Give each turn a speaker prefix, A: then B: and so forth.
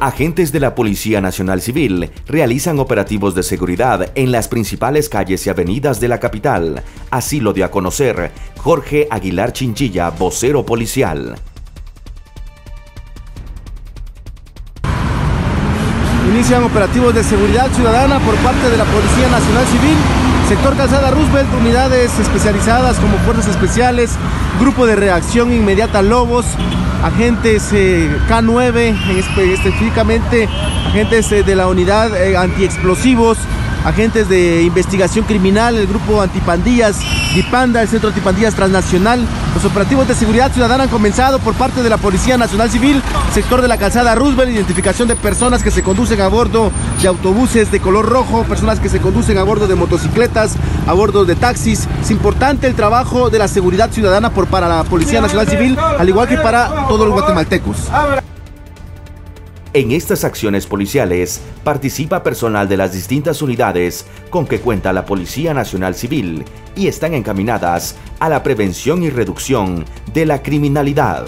A: Agentes de la Policía Nacional Civil realizan operativos de seguridad en las principales calles y avenidas de la capital. Así lo dio a conocer Jorge Aguilar Chinchilla, vocero policial.
B: Inician operativos de seguridad ciudadana por parte de la Policía Nacional Civil, sector Calzada Roosevelt, unidades especializadas como Fuerzas Especiales, Grupo de Reacción Inmediata Lobos, agentes eh, K9, específicamente agentes eh, de la unidad eh, antiexplosivos, agentes de investigación criminal, el grupo antipandillas, DIPANDA, el Centro Antipandillas Transnacional. Los operativos de seguridad ciudadana han comenzado por parte de la Policía Nacional Civil, sector de la calzada Roosevelt, identificación de personas que se conducen a bordo de autobuses de color rojo, personas que se conducen a bordo de motocicletas, a bordo de taxis. Es importante el trabajo de la seguridad ciudadana por para la Policía Nacional Civil, al igual que para todos los guatemaltecos.
A: En estas acciones policiales participa personal de las distintas unidades con que cuenta la Policía Nacional Civil y están encaminadas a la prevención y reducción de la criminalidad.